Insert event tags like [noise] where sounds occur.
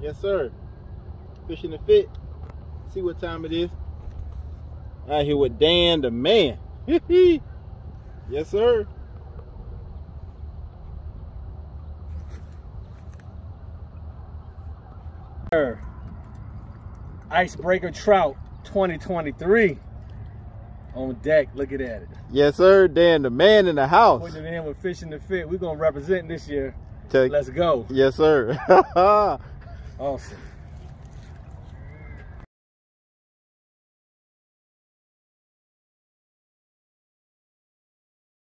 Yes, sir. Fishing the fit. See what time it is. Out here with Dan the man. [laughs] yes, sir. Icebreaker Trout 2023 on deck. Looking at it. Yes, sir. Dan the man in the house. Putting it in with Fishin2fit. We're going to represent this year. Take- Let's go. Yes, sir. [laughs] Awesome.